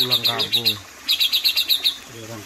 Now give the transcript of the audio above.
pulang kampung. Iya Orang